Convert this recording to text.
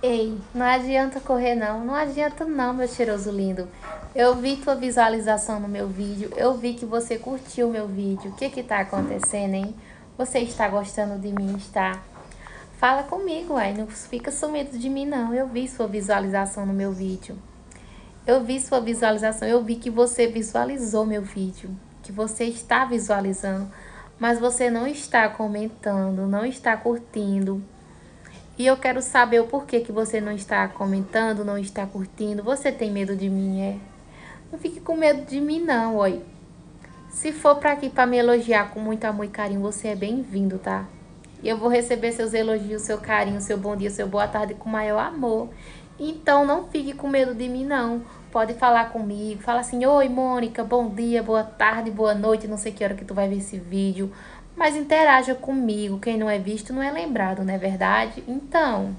Ei, não adianta correr não, não adianta não, meu cheiroso lindo. Eu vi tua visualização no meu vídeo, eu vi que você curtiu meu vídeo. O que que tá acontecendo, hein? Você está gostando de mim, está? Fala comigo, aí não fica sumido de mim não. Eu vi sua visualização no meu vídeo. Eu vi sua visualização, eu vi que você visualizou meu vídeo, que você está visualizando, mas você não está comentando, não está curtindo. E eu quero saber o porquê que você não está comentando, não está curtindo. Você tem medo de mim, é? Não fique com medo de mim, não, oi. Se for para aqui para me elogiar com muito amor e carinho, você é bem-vindo, tá? E eu vou receber seus elogios, seu carinho, seu bom dia, seu boa tarde com maior amor. Então não fique com medo de mim, não. Pode falar comigo, fala assim, oi Mônica, bom dia, boa tarde, boa noite, não sei que hora que tu vai ver esse vídeo mas interaja comigo. Quem não é visto não é lembrado, não é verdade? Então,